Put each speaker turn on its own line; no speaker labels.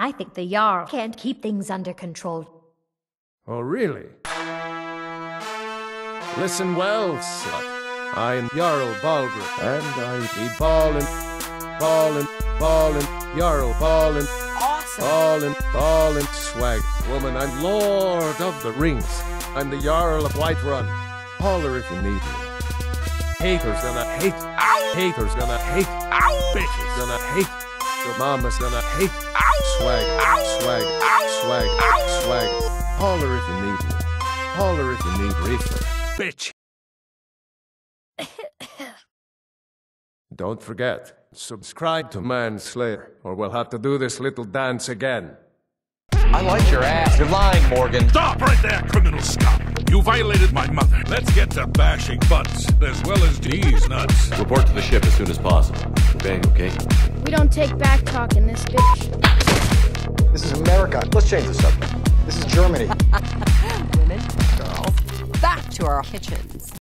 I think the Jarl can't keep things under control.
Oh, really? Listen well, slut. I am Jarl Balgruuf, and I be ballin', ballin', ballin', Jarl ballin',
Awesome.
ballin', ballin', swag. Woman, I'm Lord of the Rings. I'm the Jarl of Whiterun. Holler if you need me. Haters gonna hate.
Ow!
Haters gonna hate.
Ow!
Bitches gonna hate. Your mama's gonna hate. Swag, swag, swag, swag. Holler if you need me. Holler if you need reefer.
Bitch.
Don't forget, subscribe to Manslayer, or we'll have to do this little dance again.
I like your ass. You're lying, Morgan.
Stop right there, criminal scum. You violated my mother. Let's get to bashing butts, as well as these nuts.
Report to the ship as soon as possible. Bang, okay?
We don't take back talk in this bitch.
This is America. Let's change the subject. This is Germany.
Women, girls, back to our kitchens.